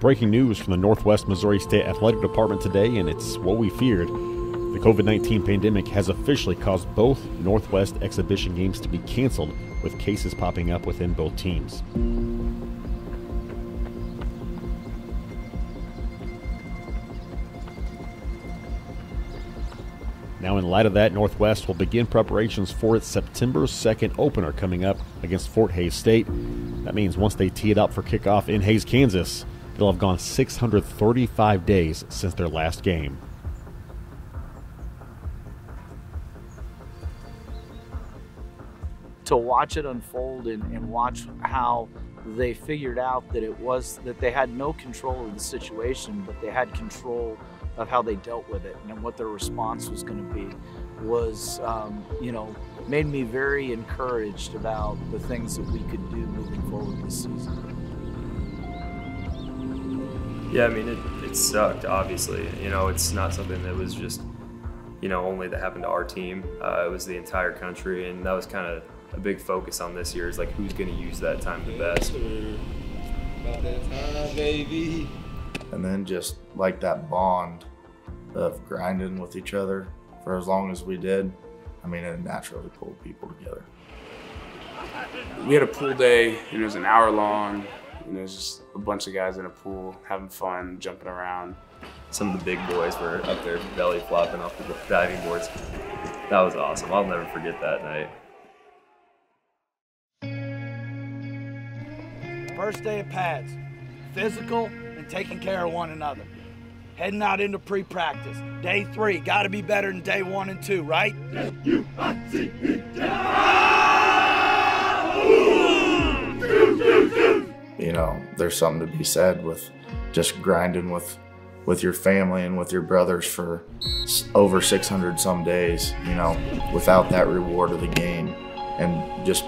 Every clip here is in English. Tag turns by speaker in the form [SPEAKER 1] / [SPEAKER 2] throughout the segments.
[SPEAKER 1] Breaking news from the Northwest Missouri State Athletic Department today, and it's what we feared. The COVID 19 pandemic has officially caused both Northwest exhibition games to be canceled, with cases popping up within both teams. Now, in light of that, Northwest will begin preparations for its September 2nd opener coming up against Fort Hays State. That means once they tee it up for kickoff in Hays, Kansas, it'll have gone 635 days since their last game.
[SPEAKER 2] To watch it unfold and, and watch how they figured out that it was that they had no control of the situation, but they had control of how they dealt with it and what their response was going to be was, um, you know, made me very encouraged about the things that we could do moving forward this season.
[SPEAKER 3] Yeah, I mean, it, it sucked, obviously. You know, it's not something that was just, you know, only that happened to our team. Uh, it was the entire country, and that was kind of a big focus on this year is like who's going to use that time the best.
[SPEAKER 4] About that time, baby
[SPEAKER 5] and then just like that bond of grinding with each other for as long as we did, I mean, it naturally pulled people together.
[SPEAKER 6] We had a pool day, and it was an hour long, and there's just a bunch of guys in a pool having fun, jumping around.
[SPEAKER 3] Some of the big boys were up there belly flopping off the diving boards. That was awesome. I'll never forget that night.
[SPEAKER 7] First day of pads, physical, and taking care of one another. Heading out into pre-practice. Day three, got to be better than day one and two, right?
[SPEAKER 5] You know, there's something to be said with just grinding with with your family and with your brothers for over 600 some days, you know, without that reward of the game and just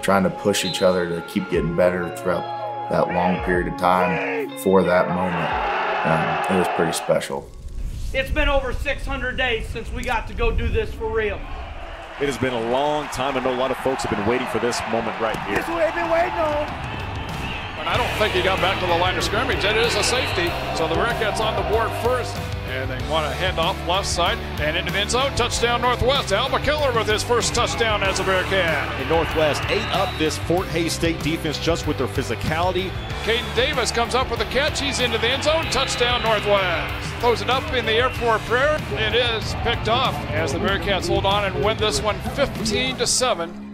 [SPEAKER 5] trying to push each other to keep getting better throughout that long period of time for that moment. Um, it was pretty special.
[SPEAKER 7] It's been over 600 days since we got to go do this for real.
[SPEAKER 1] It has been a long time. I know a lot of folks have been waiting for this moment right here.
[SPEAKER 7] This is what they've been waiting on.
[SPEAKER 8] And I don't think he got back to the line of scrimmage. It is a safety. So the Bearcats on the board first. And they want to hand off left side and into the end zone. Touchdown Northwest. Al McKellar with his first touchdown as a Bearcat.
[SPEAKER 1] In Northwest ate up this Fort Hays State defense just with their physicality.
[SPEAKER 8] Caden Davis comes up with a catch. He's into the end zone. Touchdown Northwest. Throws it up in the air for a prayer. It is picked off as the Bearcats hold on and win this one 15 to 7.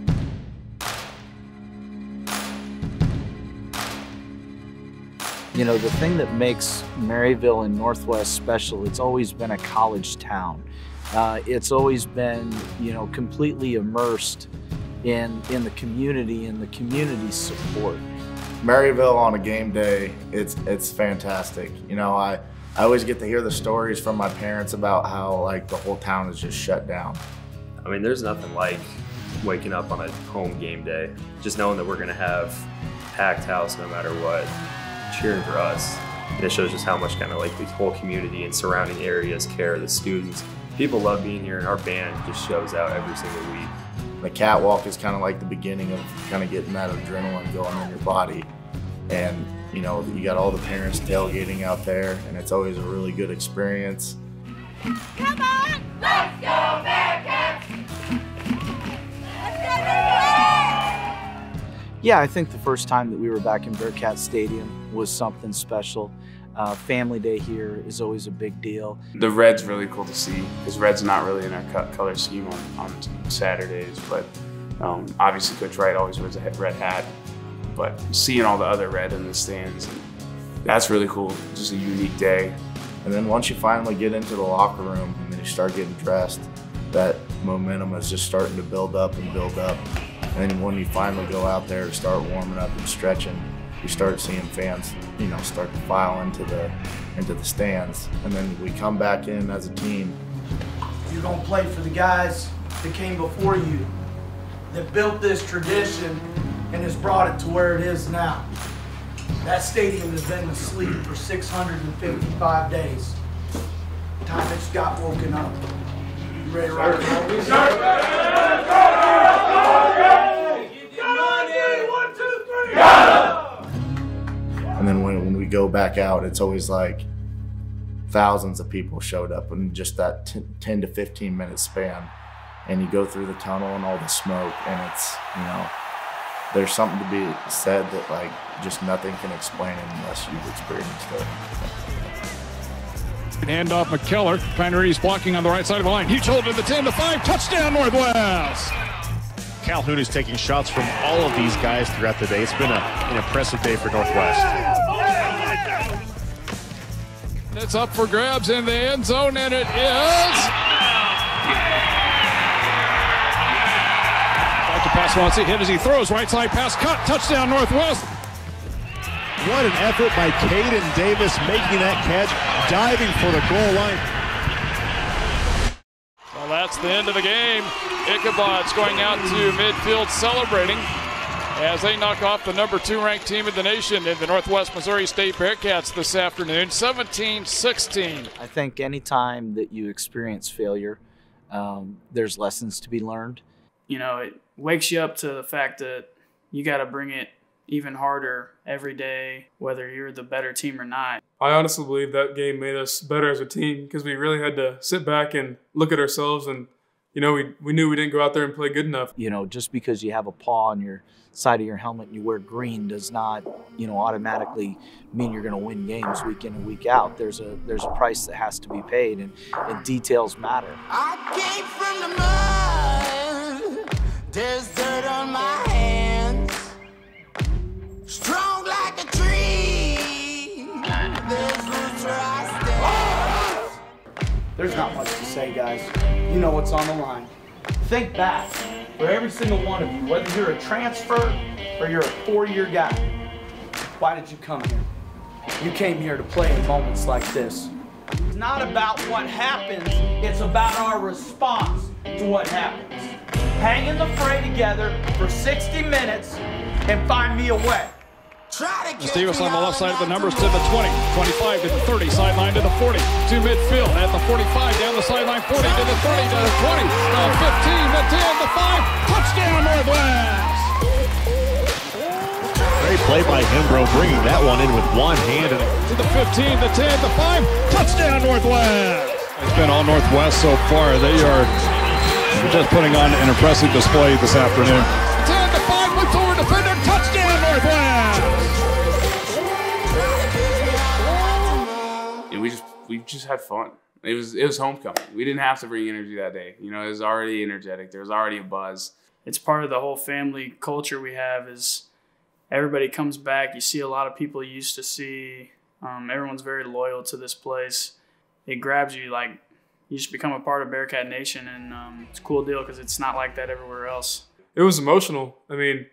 [SPEAKER 2] You know, the thing that makes Maryville and Northwest special, it's always been a college town. Uh, it's always been, you know, completely immersed in, in the community and the community support.
[SPEAKER 5] Maryville on a game day, it's, it's fantastic. You know, I, I always get to hear the stories from my parents about how like the whole town is just shut down.
[SPEAKER 3] I mean, there's nothing like waking up on a home game day, just knowing that we're gonna have packed house no matter what cheering for us. And it shows just how much kind of like the whole community and surrounding areas care, the students. People love being here and our band just shows out every single week.
[SPEAKER 5] The catwalk is kind of like the beginning of kind of getting that adrenaline going in your body. And, you know, you got all the parents tailgating out there and it's always a really good experience.
[SPEAKER 9] Come on! Let's go Bearcats!
[SPEAKER 2] Yeah, I think the first time that we were back in Bearcat Stadium was something special. Uh, family Day here is always a big deal.
[SPEAKER 6] The red's really cool to see because red's not really in our color scheme on, on Saturdays, but um, obviously Coach Wright always wears a red hat. But seeing all the other red in the stands, that's really cool. Just a unique day.
[SPEAKER 5] And then once you finally get into the locker room and then you start getting dressed, that momentum is just starting to build up and build up. And then when you finally go out there to start warming up and stretching, you start seeing fans, you know, start to file into the into the stands. And then we come back in as a team.
[SPEAKER 7] You're gonna play for the guys that came before you, that built this tradition and has brought it to where it is now. That stadium has been asleep for 655 days. Time it's got woken up. You ready to rock and roll?
[SPEAKER 5] We go go back out, it's always like thousands of people showed up in just that t- 10 to 15 minute span. And you go through the tunnel and all the smoke, and it's, you know, there's something to be said that, like, just nothing can explain it unless you've experienced it.
[SPEAKER 8] Handoff McKellar. Panarini's blocking on the right side of the line. Huge hold to the 10 to 5. Touchdown, Northwest.
[SPEAKER 1] Calhoun is taking shots from all of these guys throughout the day. It's been a, an impressive day for Northwest.
[SPEAKER 8] It's up for grabs in the end zone, and it is. Back to pass once he hit as he throws. Right side pass cut. Touchdown, Northwest.
[SPEAKER 1] What an effort by Caden Davis making that catch, diving for the goal line.
[SPEAKER 8] Well, that's the end of the game. Ichabod's going out to midfield celebrating as they knock off the number two ranked team in the nation in the Northwest Missouri State Bearcats this afternoon, 17 16.
[SPEAKER 2] I think anytime that you experience failure, um, there's lessons to be learned.
[SPEAKER 10] You know, it wakes you up to the fact that you got to bring it even harder every day, whether you're the better team or not.
[SPEAKER 11] I honestly believe that game made us better as a team because we really had to sit back and look at ourselves and you know, we, we knew we didn't go out there and play good enough.
[SPEAKER 2] You know, just because you have a paw on your side of your helmet and you wear green does not, you know, automatically mean you're going to win games week in and week out. There's a there's a price that has to be paid, and, and details matter.
[SPEAKER 9] I came from the mud. There's dirt There's
[SPEAKER 7] not much to say, guys. You know what's on the line. Think back for every single one of you, whether you're a transfer or you're a four-year guy. Why did you come here? You came here to play in moments like this. It's not about what happens, it's about our response to what happens. Hang in the fray together for 60 minutes and find me a way.
[SPEAKER 8] Davis on the left side of the numbers to the 20, 25 to the 30, sideline to the 40, to midfield at the 45, down the sideline 40 to the 30 to the 20, the 15, the 10, the 5, touchdown Northwest!
[SPEAKER 1] Great play by Hembro, bringing that one in with one hand. And
[SPEAKER 8] to the 15, the 10, the 5, touchdown Northwest! It's been all Northwest so far. They are just putting on an impressive display this afternoon.
[SPEAKER 6] We just just had fun. It was it was homecoming. We didn't have to bring energy that day. You know, it was already energetic. There was already a buzz.
[SPEAKER 10] It's part of the whole family culture we have is everybody comes back. You see a lot of people you used to see. Um, everyone's very loyal to this place. It grabs you like you just become a part of Bearcat Nation, and um, it's a cool deal because it's not like that everywhere else.
[SPEAKER 11] It was emotional. I mean,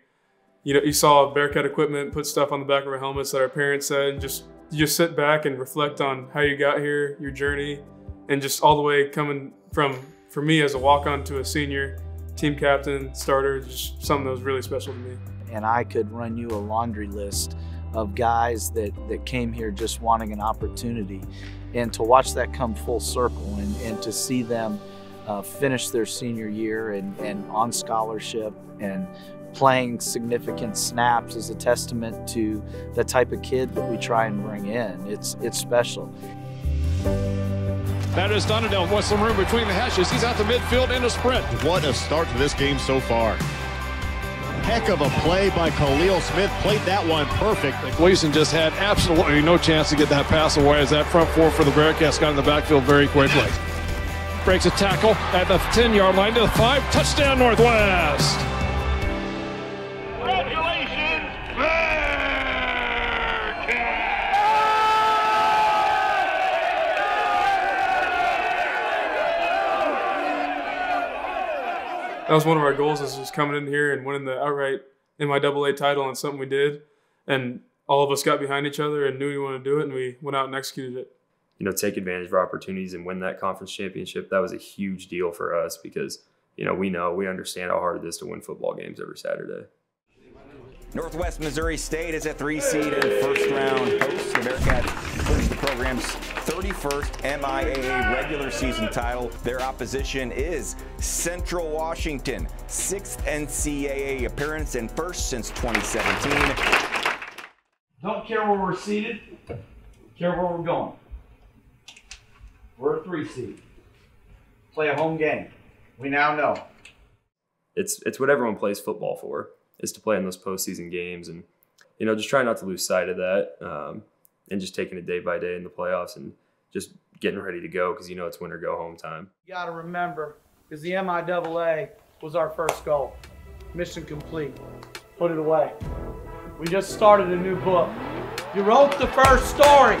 [SPEAKER 11] you know, you saw Bearcat equipment put stuff on the back of our helmets that our parents said, and just you just sit back and reflect on how you got here, your journey, and just all the way coming from for me as a walk-on to a senior, team captain, starter, just something that was really special to me.
[SPEAKER 2] And I could run you a laundry list of guys that, that came here just wanting an opportunity. And to watch that come full circle and, and to see them uh, finish their senior year and, and on scholarship and playing significant snaps is a testament to the type of kid that we try and bring in. It's, it's special.
[SPEAKER 8] That is Donadell. What's some room between the hashes? He's out the midfield in a sprint.
[SPEAKER 1] What a start to this game so far. Heck of a play by Khalil Smith. Played that one perfect.
[SPEAKER 8] Gleason just had absolutely no chance to get that pass away as that front four for the Bearcats got in the backfield very quickly. Breaks a tackle at the 10 yard line to the 5. Touchdown, Northwest.
[SPEAKER 11] That was one of our goals is just coming in here and winning the outright MIAA title and something we did. And all of us got behind each other and knew we wanted to do it and we went out and executed it.
[SPEAKER 3] You know, take advantage of our opportunities and win that conference championship. That was a huge deal for us because, you know, we know, we understand how hard it is to win football games every Saturday.
[SPEAKER 12] Northwest Missouri State is a three seed and first round host. The Bearcats clinched the program's 31st MIAA regular season title. Their opposition is Central Washington, sixth NCAA appearance and first since 2017.
[SPEAKER 7] Don't care where we're seated, care where we're going. We're a three seed. Play a home game. We now know.
[SPEAKER 3] It's it's what everyone plays football for is to play in those postseason games, and you know just try not to lose sight of that, um, and just taking it day by day in the playoffs, and just getting ready to go because you know it's win or go home time.
[SPEAKER 7] You got to remember, because the MIAA was our first goal. Mission complete. Put it away. We just started a new book. You wrote the first story.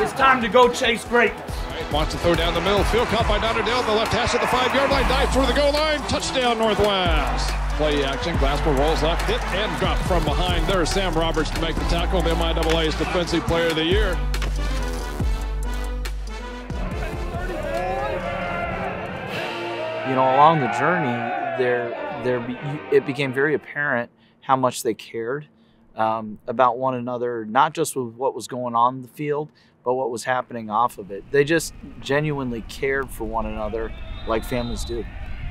[SPEAKER 7] It's time to go chase greatness.
[SPEAKER 8] Wants to throw down the middle. Field caught by Donadell. The left hash at the five yard line. Dives through the goal line. Touchdown, Northwest. Play action. Glasper rolls up, Hit and drop from behind. There's Sam Roberts to make the tackle. The MIAA's Defensive Player of the Year.
[SPEAKER 2] you know, along the journey, there, there, it became very apparent how much they cared um, about one another, not just with what was going on in the field, but what was happening off of it. They just genuinely cared for one another like families do.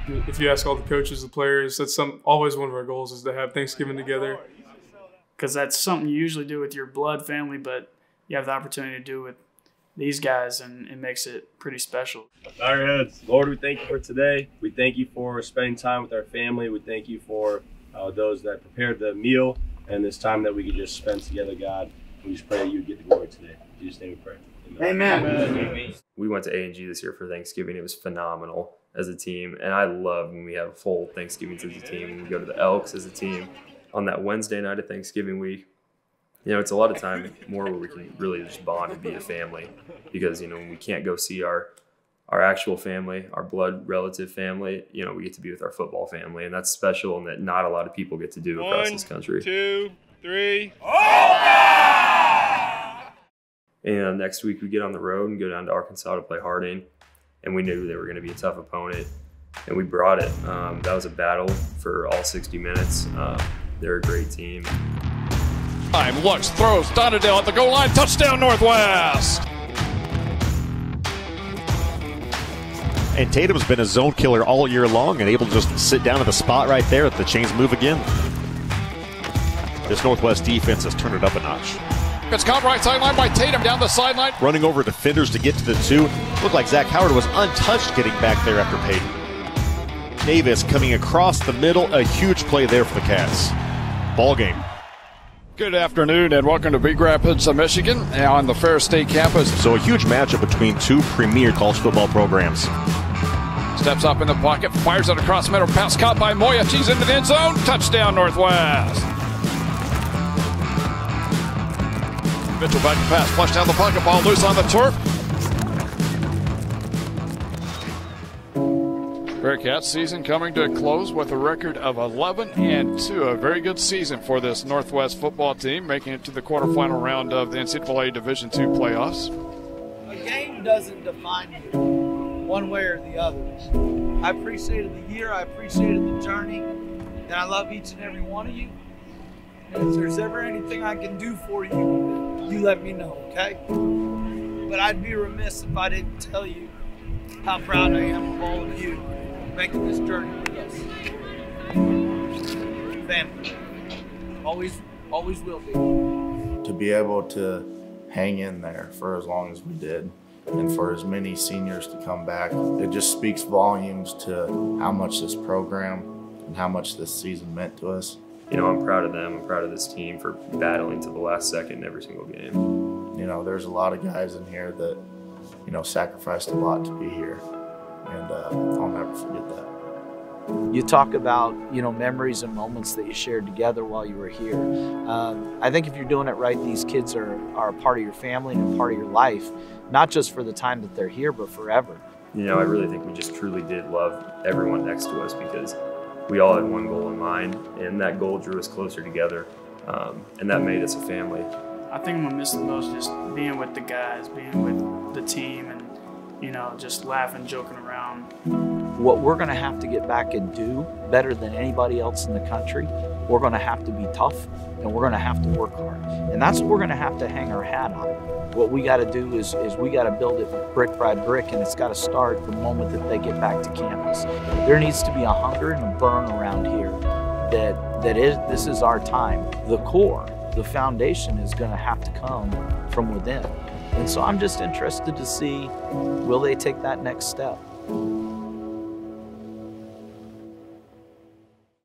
[SPEAKER 11] If you ask all the coaches, the players, that's some always one of our goals is to have Thanksgiving together.
[SPEAKER 10] Because that's something you usually do with your blood family, but you have the opportunity to do with these guys, and it makes it pretty special.
[SPEAKER 13] Ironheads, Lord, we thank you for today. We thank you for spending time with our family. We thank you for uh, those that prepared the meal and this time that we could just spend together, God. We just pray that you get the glory today. In Jesus' name we pray.
[SPEAKER 7] Amen.
[SPEAKER 13] Amen.
[SPEAKER 3] We went to A and G this year for Thanksgiving. It was phenomenal as a team, and I love when we have full Thanksgivings as a team. When we go to the Elks as a team on that Wednesday night of Thanksgiving week. You know, it's a lot of time more where we can really just bond and be a family because you know when we can't go see our our actual family, our blood relative family, you know, we get to be with our football family, and that's special, and that not a lot of people get to do across this country.
[SPEAKER 8] Two, three.
[SPEAKER 3] And next week we get on the road and go down to Arkansas to play Harding, and we knew they were going to be a tough opponent, and we brought it. Um, that was a battle for all 60 minutes. Um, they're a great team.
[SPEAKER 8] Time, looks, throws, Donadell at the goal line, touchdown Northwest.
[SPEAKER 1] And Tatum's been a zone killer all year long and able to just sit down at the spot right there. Let the chains move again. This Northwest defense has turned it up a notch.
[SPEAKER 8] It's caught right sideline by Tatum down the sideline.
[SPEAKER 1] Running over defenders to get to the two. Looked like Zach Howard was untouched getting back there after Payton. Davis coming across the middle. A huge play there for the Cats. Ball game.
[SPEAKER 8] Good afternoon and welcome to Big Rapids, Michigan, on the Ferris State campus.
[SPEAKER 1] So a huge matchup between two premier college football programs.
[SPEAKER 8] Steps up in the pocket, fires it across middle, pass caught by Moya. She's into the end zone. Touchdown, Northwest. Mitchell back to pass, flush down the pocket, ball loose on the turf. Bearcats season coming to a close with a record of 11 and 2. A very good season for this Northwest football team, making it to the quarterfinal round of the NCAA Division II playoffs.
[SPEAKER 7] A game doesn't define you one way or the other. I appreciated the year, I appreciated the journey, and I love each and every one of you. And if there's ever anything I can do for you, you let me know, okay? But I'd be remiss if I didn't tell you how proud I am of all of you making this journey with us. Family. Always, always will be.
[SPEAKER 5] to be able to hang in there for as long as we did and for as many seniors to come back it just speaks volumes to how much this program and how much this season meant to us
[SPEAKER 3] You know, I'm proud of them. I'm proud of this team for battling to the last second in every single game.
[SPEAKER 5] you know there's a lot of guys in here that you know sacrificed a lot to be here and uh, i'll never forget that
[SPEAKER 2] You talk about you know memories and moments that you shared together while you were here. Um, I think if you're doing it right, these kids are are a part of your family and a part of your life, not just for the time that they're here, but forever.
[SPEAKER 3] You know, I really think we just truly did love everyone next to us because we all had one goal in mind, and that goal drew us closer together, um, and that made us a family.
[SPEAKER 10] I think I'm gonna miss the most just being with the guys, being with the team, and you know, just laughing, joking around.
[SPEAKER 2] What we're going to have to get back and do better than anybody else in the country, we're going to have to be tough and we're going to have to work hard. And that's what we're going to have to hang our hat on. What we got to do is, is we got to build it brick by brick, and it's got to start the moment that they get back to campus. There needs to be a hunger and a burn around here that that is this is our time. The core the foundation is going to have to come from within. And so I'm just interested to see will they take that next step?